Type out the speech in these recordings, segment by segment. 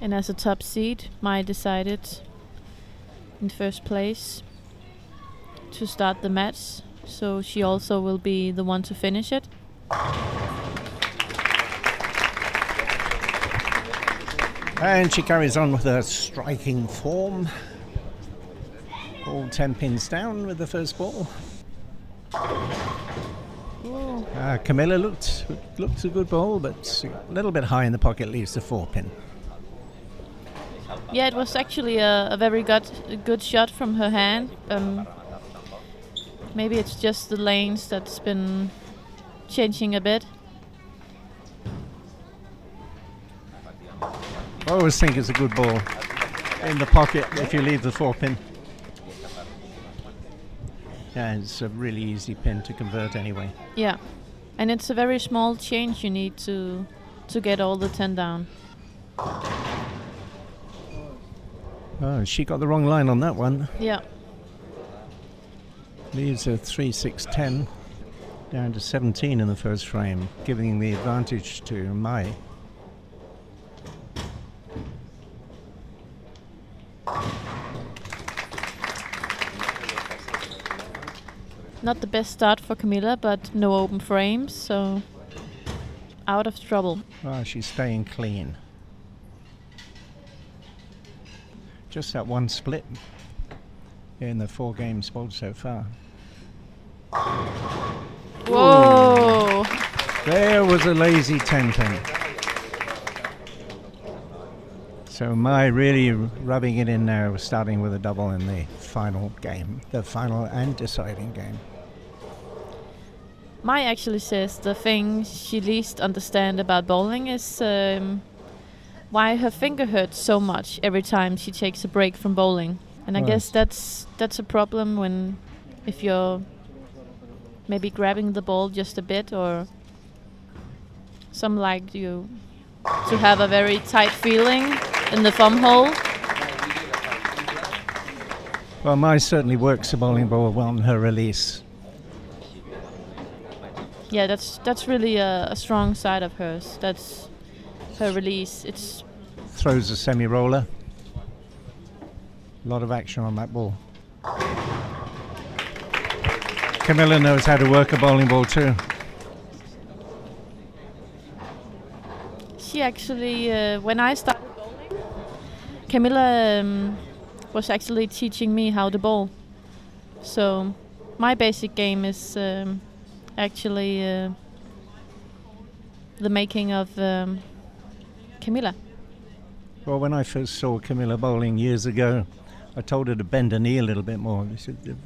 And as a top seed, Mai decided in first place to start the match, so she also will be the one to finish it. And she carries on with her striking form. All 10 pins down with the first ball. Uh, Camilla looked looked a good ball, but a little bit high in the pocket leaves the four pin. Yeah, it was actually a, a very good a good shot from her hand. Um, maybe it's just the lanes that's been changing a bit. I always think it's a good ball in the pocket if you leave the four pin. Yeah, it's a really easy pin to convert anyway. Yeah, and it's a very small change you need to to get all the ten down. Oh, she got the wrong line on that one. Yeah. Leaves a 3 6 10 down to 17 in the first frame, giving the advantage to Mai. Not the best start for Camilla, but no open frames, so out of trouble. Oh, she's staying clean. Just that one split in the four games bowled so far. Whoa! There was a lazy 10 pin. So Mai really rubbing it in now, starting with a double in the final game, the final and deciding game. Mai actually says the thing she least understand about bowling is um, why her finger hurts so much every time she takes a break from bowling. And I Right. guess that's that's a problem when if you're maybe grabbing the ball just a bit or some like you to have a very tight feeling in the thumb hole. Well, Mai certainly works the bowling ball well on her release. Yeah, that's that's really a, a strong side of hers. That's her release. It's Throws a semi roller. A lot of action on that ball. Camilla knows how to work a bowling ball too. She actually, uh, when I started bowling, Camilla um, was actually teaching me how to bowl. So my basic game is um, actually uh, the making of um, Camilla. Well, when I first saw Camilla bowling years ago, I told her to bend her knee a little bit more. She, said,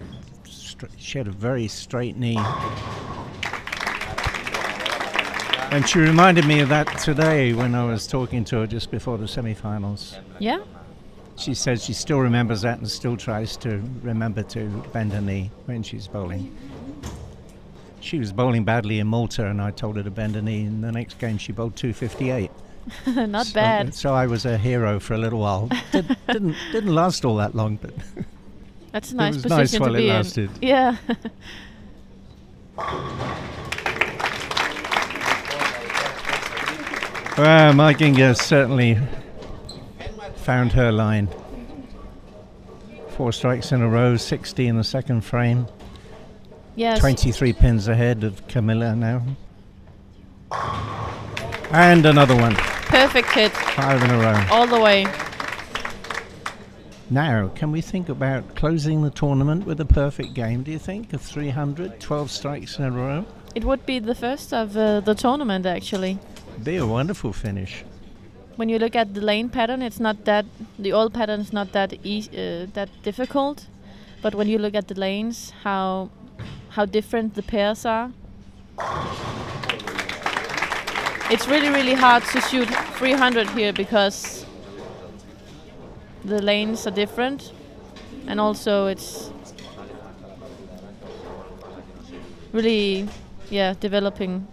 she had a very straight knee. And she reminded me of that today when I was talking to her just before the semi finals. Yeah, She says she still remembers that and still tries to remember to bend her knee when she's bowling. She was bowling badly in Malta, and I told her to bend her knee. In the next game, she bowled 258. not So- bad. So I was a hero for a little while. Did, didn't didn't last all that long, but That's a nice was nice while to it lasted. in. Yeah. well, Mai Ginge certainly found her line. Four strikes in a row, 60 in the second frame, yes. 23 pins ahead of Camilla now. And another one, Perfect hit five in a row. all the way. Now, can we think about closing the tournament with a perfect game, do you think? A 300, 12 strikes in a row? It would be the first of uh, the tournament actually. Be a wonderful finish. When you look at the lane pattern, it's not that the old pattern is not that eas uh, that difficult, but when you look at the lanes, how how different the pairs are, it's really really hard to shoot 300 here because the lanes are different, and also it's really yeah developing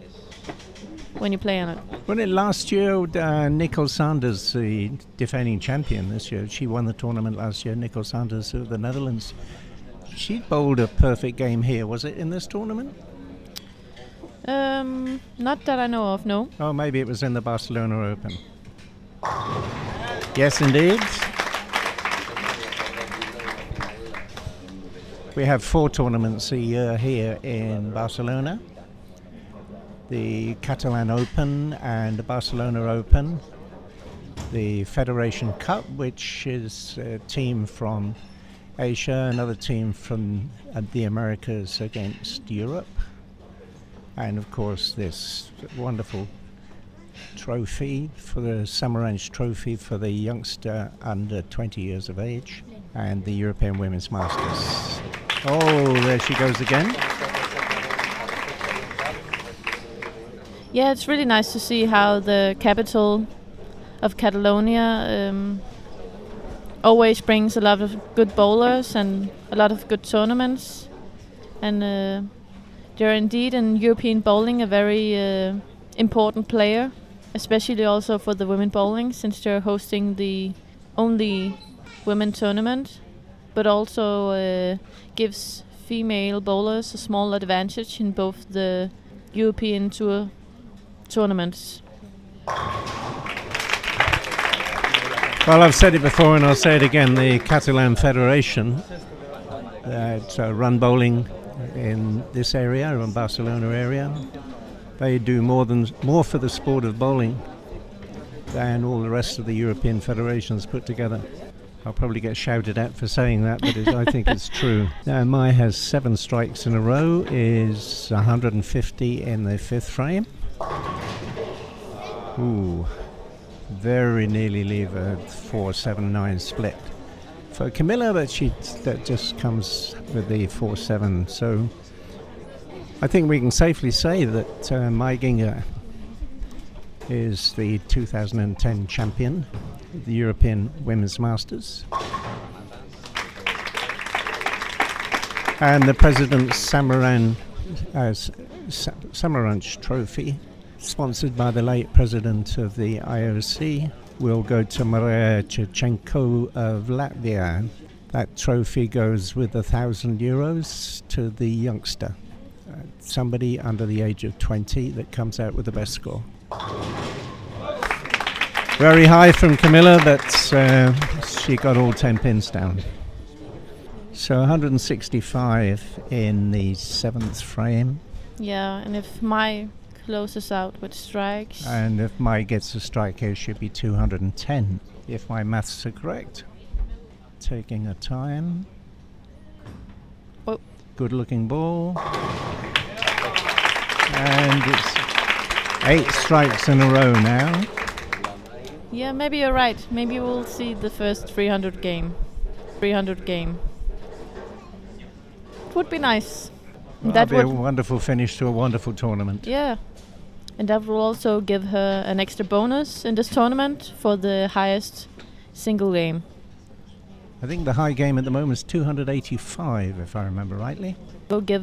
when you play on it. When it last year, uh, Nicole Sanders, the defending champion this year, she won the tournament last year. Nicole Sanders of the Netherlands. She bowled a perfect game here. Was it in this tournament? Um, not that I know of, no. Oh, maybe it was in the Barcelona Open. Yes, indeed. We have four tournaments a year here in Barcelona the Catalan Open and the Barcelona Open, the Federation Cup, which is a team from Asia, another team from uh, the Americas against Europe, and of course, this wonderful trophy for the Summer Trophy for the youngster under 20 years of age, and the European Women's Masters. Oh, there she goes again. Yeah, it's really nice to see how the capital of Catalonia um, always brings a lot of good bowlers and a lot of good tournaments. And uh, they're indeed in European bowling a very uh, important player, especially also for the women bowling, since they're hosting the only women tournament, but also uh, gives female bowlers a small advantage in both the European Tour tournaments? Well, I've said it before and I'll say it again. The Catalan Federation that uh, run bowling in this area, in Barcelona area, they do more than more for the sport of bowling than all the rest of the European federations put together. I'll probably get shouted at for saying that, but I think it's true. Now, Mai has seven strikes in a row, is 150 in the fifth frame. Ooh, very nearly leave a 4-7-9 split. For Camilla, but she that just comes with the 4-7. So I think we can safely say that uh, is the 2010 champion of the European Women's Masters. And the President's Samaran, uh, Samaranch Trophy sponsored by the late president of the IOC, will go to Maria Chechenko of Latvia. That trophy goes with a thousand euros to the youngster, uh, somebody under the age of 20 that comes out with the best score. Very high from Camilla, but uh, she got all 10 pins down. So 165 in the seventh frame. Yeah, and if Mai closes out with strikes. And if Mai gets a strike it should be 210, if my maths are correct. Taking a time. Oh. Good looking ball. And it's eight strikes in a row now. Yeah, maybe you're right. Maybe we'll see the first 300 game. 300 game. It would be nice. Well, that would be a wonderful finish to a wonderful tournament. Yeah, and that will also give her an extra bonus in this tournament for the highest single game. I think the high game at the moment is 285, if I remember rightly. Will give